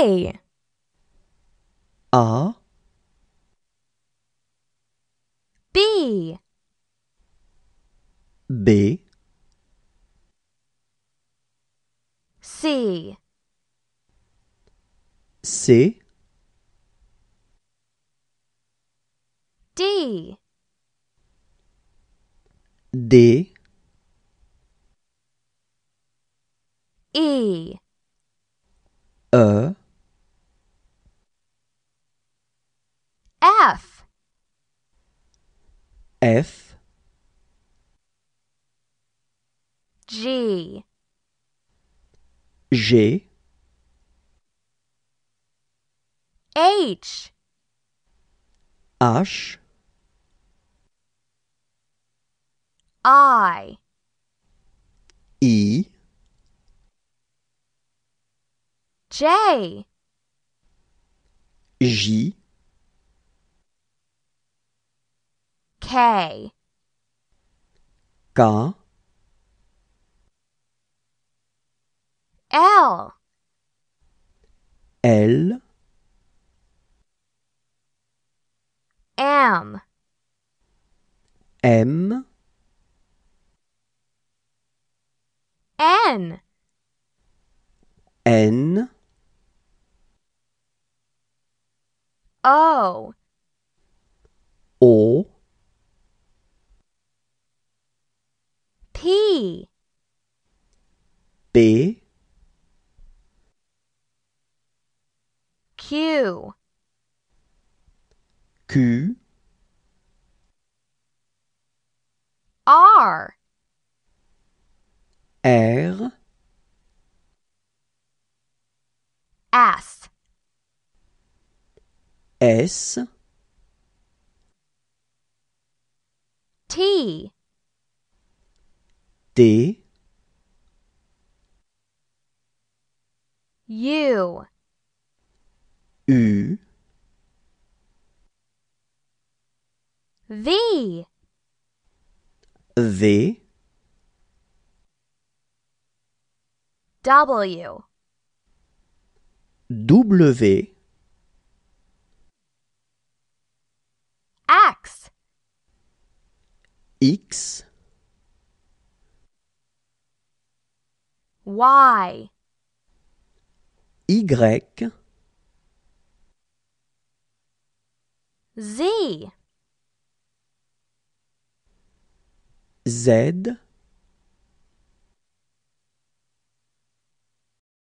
A A, B. B, C. C, D. D, E. E, F F, G. G, H. H, I. I, J. J, K K, L. L, M. M, N. N, O. O, P P, Q. Q, R. R, S. S, T T, U. U, V. V, W. W, X. X, Y Y, Z. Z,